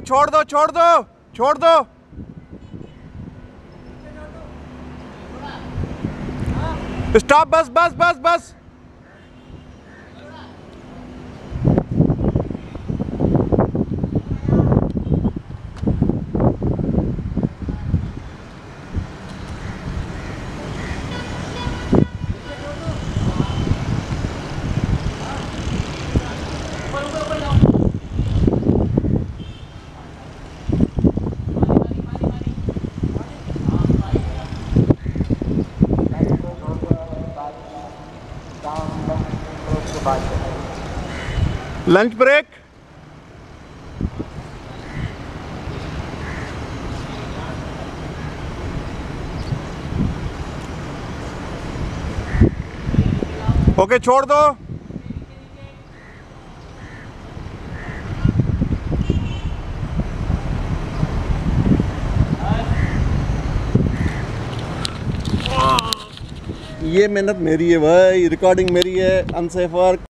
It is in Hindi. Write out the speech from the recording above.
छोड़ दो छोड़ दो छोड़ दो। स्टॉप बस बस बस बस। Lunch break. ओके छोड़ दो। ये मेहनत मेरी है भाई रिकॉर्डिंग मेरी है अनसेफ वर्क